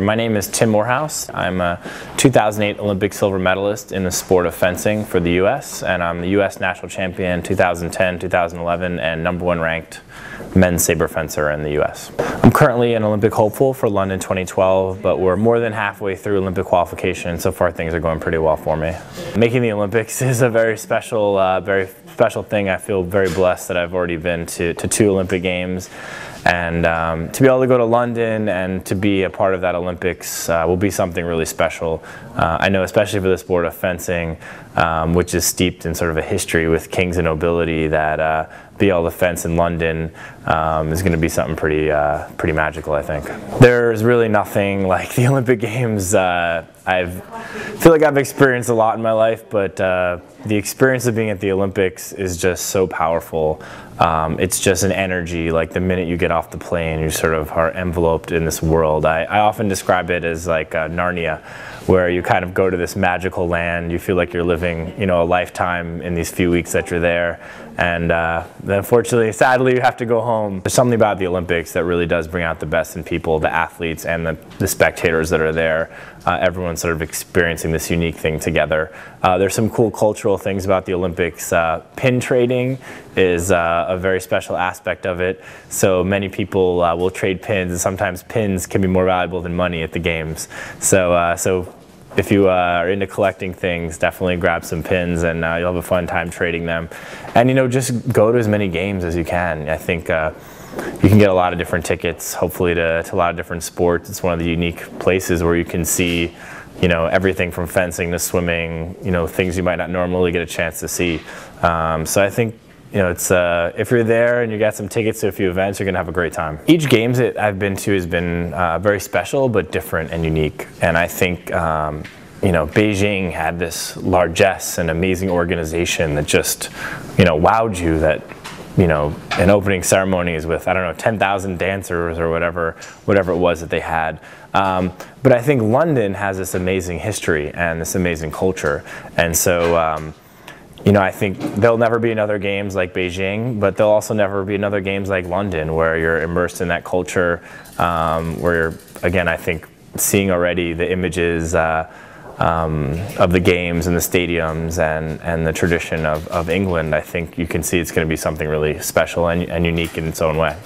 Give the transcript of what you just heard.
My name is Tim Morehouse. I'm a 2008 Olympic silver medalist in the sport of fencing for the U.S. and I'm the U.S. national champion 2010, 2011 and number one ranked men's saber fencer in the U.S. I'm currently an Olympic hopeful for London 2012 but we're more than halfway through Olympic qualification so far things are going pretty well for me. Making the Olympics is a very special, uh, very special thing. I feel very blessed that I've already been to, to two Olympic Games and um, to be able to go to London and to be a part of that Olympics uh, will be something really special. Uh, I know especially for the sport of fencing, um, which is steeped in sort of a history with kings and nobility, that uh, to fence in London um, is going to be something pretty, uh, pretty magical, I think. There's really nothing like the Olympic Games. Uh, I feel like I've experienced a lot in my life, but uh, the experience of being at the Olympics is just so powerful. Um, it's just an energy, like the minute you get off the plane, you sort of are enveloped in this world. I, I often describe it as like uh, Narnia, where you kind of go to this magical land, you feel like you're living, you know, a lifetime in these few weeks that you're there. And uh, unfortunately, sadly, you have to go home. There's something about the Olympics that really does bring out the best in people, the athletes and the, the spectators that are there. Uh, everyone's sort of experiencing this unique thing together. Uh, there's some cool cultural things about the Olympics. Uh, pin trading is uh, a very special aspect of it. So many people uh, will trade pins, and sometimes pins can be more valuable than money at the games. So, uh, so if you uh, are into collecting things, definitely grab some pins and uh, you'll have a fun time trading them. And you know, just go to as many games as you can. I think uh, you can get a lot of different tickets, hopefully to, to a lot of different sports. It's one of the unique places where you can see you know, everything from fencing to swimming, you know, things you might not normally get a chance to see. Um, so I think you know, it's uh, if you're there and you got some tickets to a few events, you're gonna have a great time. Each games that I've been to has been uh, very special, but different and unique. And I think, um, you know, Beijing had this largesse and amazing organization that just, you know, wowed you. That, you know, an opening ceremonies with I don't know 10,000 dancers or whatever, whatever it was that they had. Um, but I think London has this amazing history and this amazing culture, and so. Um, you know, I think there'll never be another games like Beijing, but there'll also never be another games like London where you're immersed in that culture, um, where you're, again, I think seeing already the images uh, um, of the games and the stadiums and, and the tradition of, of England, I think you can see it's going to be something really special and, and unique in its own way.